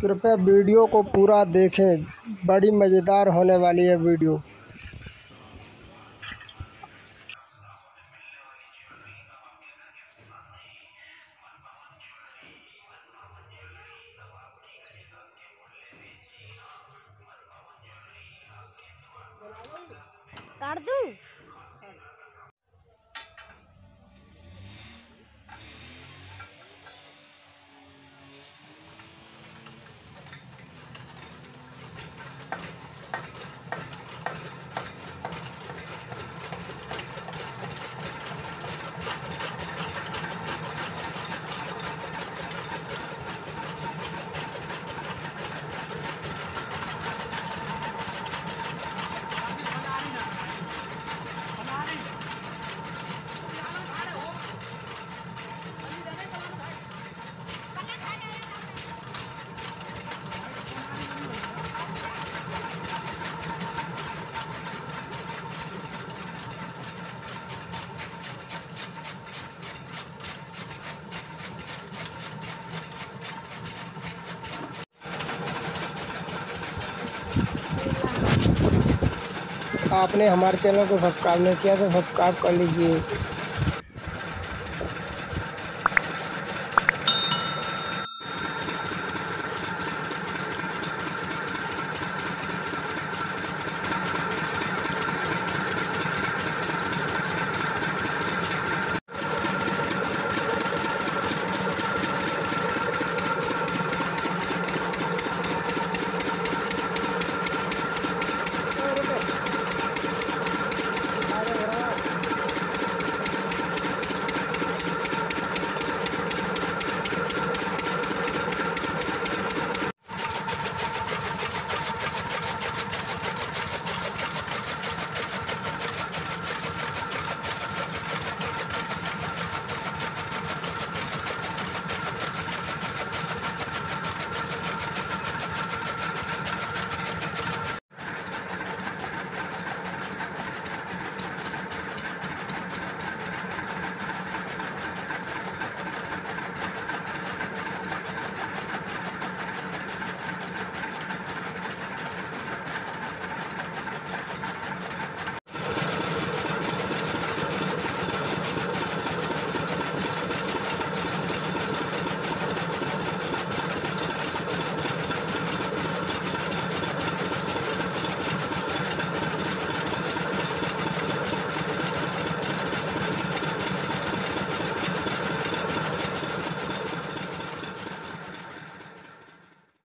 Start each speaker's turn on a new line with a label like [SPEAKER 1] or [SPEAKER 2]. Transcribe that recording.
[SPEAKER 1] कृपया वीडियो को पूरा देखें। बड़ी मज़ेदार होने वाली है वीडियो।
[SPEAKER 2] काट दूँ?
[SPEAKER 1] आपने हमारे चैनल को सब्सक्राइब नहीं किया तो सब्सक्राइब कर लीजिए।